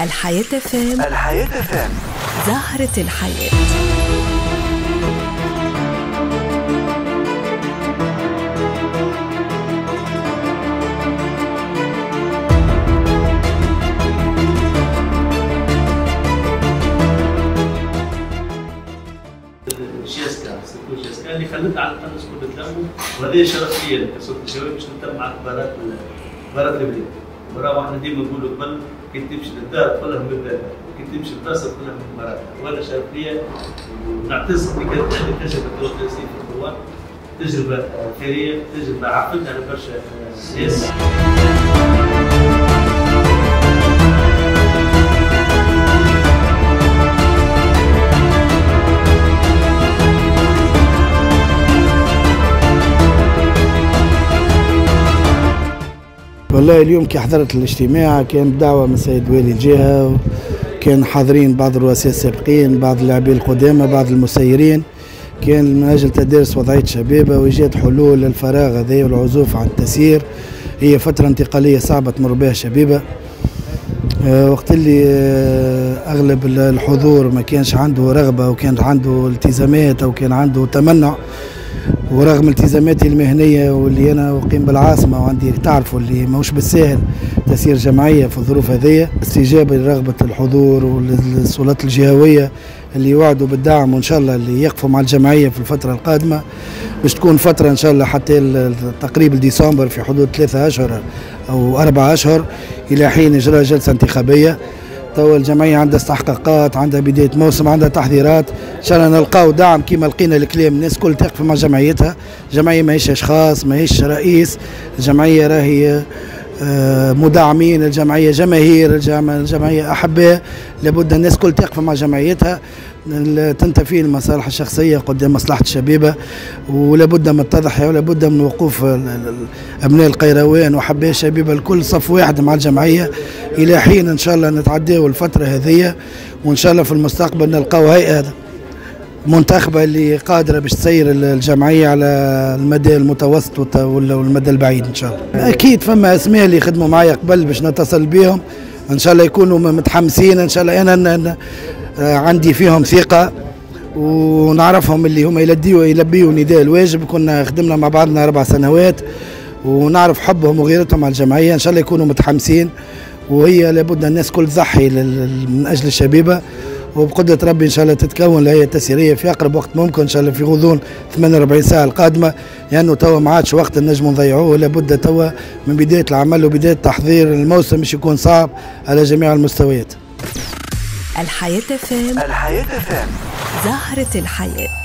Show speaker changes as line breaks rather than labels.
الحياة فام.
الحياة فام.
زهرة الحياة.
اللي خلتنا على الأقل نكون نتلموا وهذه شرف لي الشباب باش نتم مع مباراه مباراه مباراه وإحنا ديما نقولوا قبل كي تمشي للدار تدخلها من بابها وكي تمشي للبلاصه تدخلها من المباراه وهذا شرف لي ونعتز بك دور تنسيق في الحوار تجربة خيريه تجربة عقلتنا على برشا ناس
والله اليوم كي حضرت الاجتماع كان دعوة من سيد والي الجهة كان حاضرين بعض الرؤساء السابقين بعض اللاعبين القدامى بعض المسيرين. كان من أجل تدارس وضعية شبابة وإيجاد حلول للفراغ هذا والعزوف عن التسيير. هي فترة انتقالية صعبة تمر بها شبيبة آه، وقت اللي آه، أغلب الحضور ما كانش عنده رغبة وكان عنده التزامات أو كان عنده تمنع. ورغم التزاماتي المهنية واللي أنا أقيم بالعاصمة وعندي تعرفوا اللي ماهوش بالساهل تسيير جمعيه في الظروف هذه استجابة لرغبة الحضور والسلطات الجهوية اللي وعدوا بالدعم وإن شاء الله اللي يقفوا مع الجمعية في الفترة القادمة. باش تكون فترة إن شاء الله حتى تقريبا ديسمبر في حدود ثلاثة أشهر أو أربع أشهر إلى حين إجراء جلسة انتخابية. توا الجمعية عندها استحقاقات عندها بداية موسم عندها تحضيرات. إن شاء الله نلقاو دعم كما لقينا الكلام. الناس كل تقف مع جمعيتها. الجمعيه ماهيش إشخاص ماهيش رئيس. الجمعيه راهي مدعمين الجمعية جماهير الجمع- الجمعية احباء لابد الناس كل تقف مع جمعيتها. تنتفي المصالح الشخصية قدام مصلحة الشبيبة. ولابد من التضحية ولابد من وقوف أبناء القيروان وحباء الشبيبة. الكل صف واحد مع الجمعية. إلى حين إن شاء الله نتعداو الفترة هذه وإن شاء الله في المستقبل نلقاو هيئة منتخبة اللي قادرة باش تسير الجمعية على المدى المتوسط والمدى البعيد إن شاء الله. أكيد فما أسماء اللي خدموا معايا قبل باش نتصل بهم إن شاء الله يكونوا متحمسين. إن شاء الله أنا آه، عندي فيهم ثقة ونعرفهم اللي هم يلبيوا يلبيوا نداء الواجب. كنا خدمنا مع بعضنا أربع سنوات ونعرف حبهم وغيرتهم على الجمعية. إن شاء الله يكونوا متحمسين. وهي لابد الناس كل تضحي من أجل الشبيبة. وبقدرة ربي إن شاء الله تتكون الهيئة التسييرية في أقرب وقت ممكن إن شاء الله في غضون 48 ساعة القادمة لأنه توا ما عادش وقت نجموا نضيعوه لابد توا من بداية العمل وبداية تحضير الموسم باش يكون صعب على جميع المستويات.
الحياة فام
الحياة فام
زهرة الحياة.